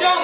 Don't.